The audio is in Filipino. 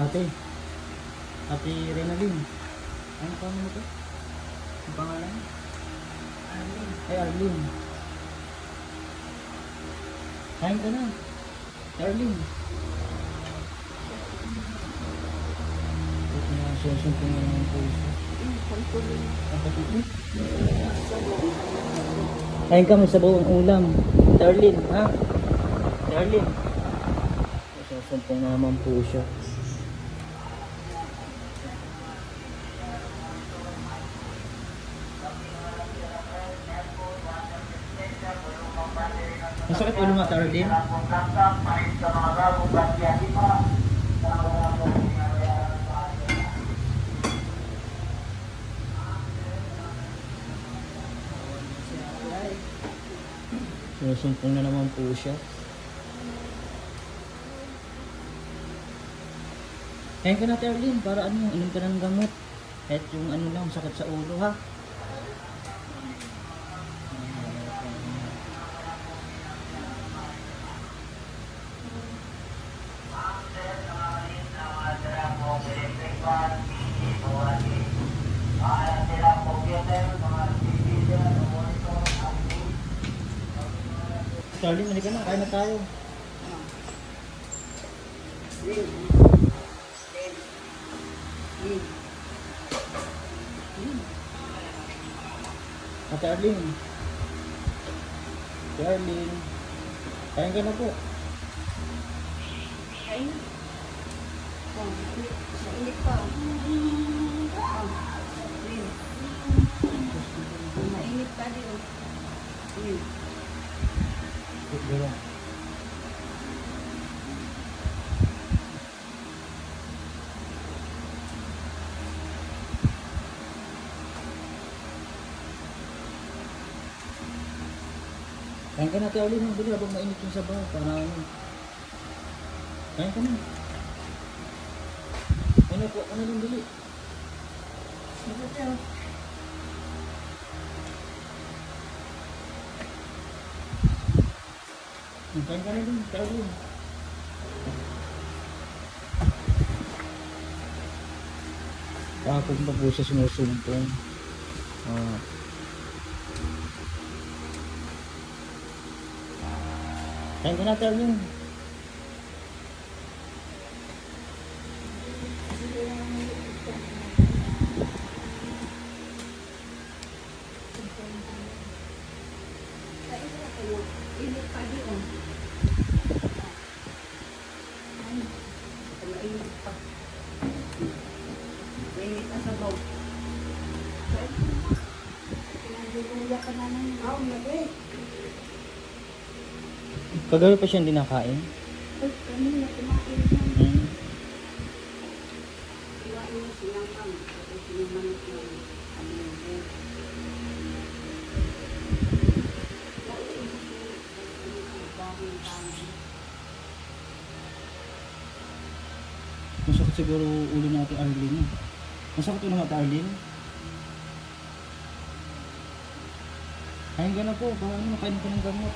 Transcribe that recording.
Ate. Ate Renalyn. Ano pa mo ito? Ang pangalan? Arlene. Ay, Arlene. Kain ka na. Arlene. Ito na. Ang kapatid. Kain ka mo sa bawang ulam. Darlene, ha? Darlene. Susumpong na naman po siya. Masakit ulo mo, Darlene? Sinusumpong na naman po siya. Kain ka na, Terlin, para ano, inom ka ng gamot. Kahit yung ano lang, sakit sa ulo, ha? Terlin, halika na, kain na tayo. Ate Arlene. Ate Arlene. Kain ka na po. Ay. Oh, mainit pa. Oh. Kain ka na, Ate Arlene. Dali, habang mainit yung sabaw. Para ano. Kain ka na. Ano po? Ano yung dali? Ito to. Kain ka na din, Ate Arlene. Tapos pa po siya sinusumpong. Ah. Kain ka na, Ate Arlene. Init pa din. oh. Ay, mainit pa. Mainit na sa baw. Pinagduduya ka na ng baw, nabi. Kagabi pa siya hindi nakain. Ay, kanina kumain na. Hmm. Iwain mo silang pang. Tapos sinumanok ng ano yun. eh. Masakit siguro ulo natin Arlene. Masakit ulo natin Arlene. Kain ka na po. Para ano, kain ka ng gamot.